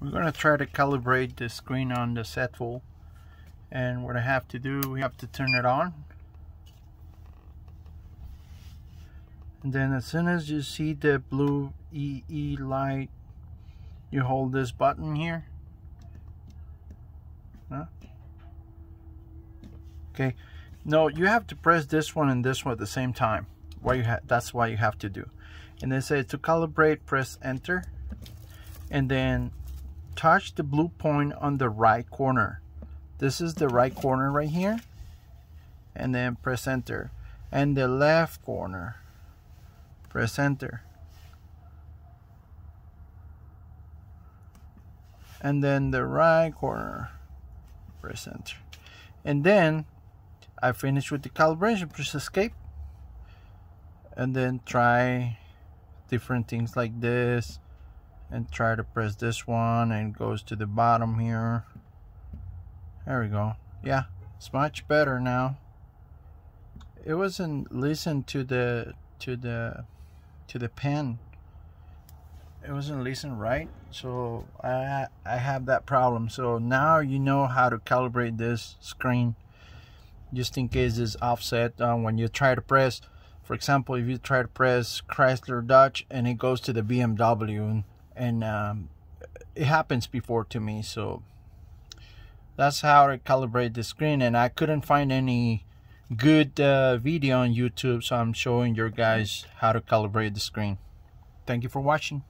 We're going to try to calibrate the screen on the Zed Full. And what I have to do, we have to turn it on. And then as soon as you see the blue EE light, you hold this button here. Huh? Okay. No, you have to press this one and this one at the same time. Why you have that's why you have to do. And they say to calibrate, press enter. And then touch the blue point on the right corner. This is the right corner right here. And then press enter. And the left corner. Press enter. And then the right corner. Press enter. And then I finish with the calibration. Press escape. And then try different things like this and try to press this one and goes to the bottom here. There we go. Yeah it's much better now. It wasn't listen to the to the to the pen. It wasn't listening right so I I have that problem. So now you know how to calibrate this screen just in case it's offset uh, when you try to press. For example if you try to press Chrysler Dodge and it goes to the BMW and and um, it happens before to me so that's how I calibrate the screen. And I couldn't find any good uh, video on YouTube so I'm showing you guys how to calibrate the screen. Thank you for watching